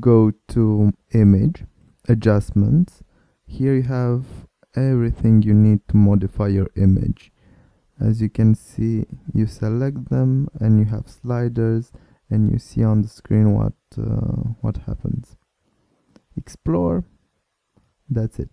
go to image adjustments. Here you have everything you need to modify your image. As you can see you select them and you have sliders and you see on the screen what uh, what happens. Explore. That's it.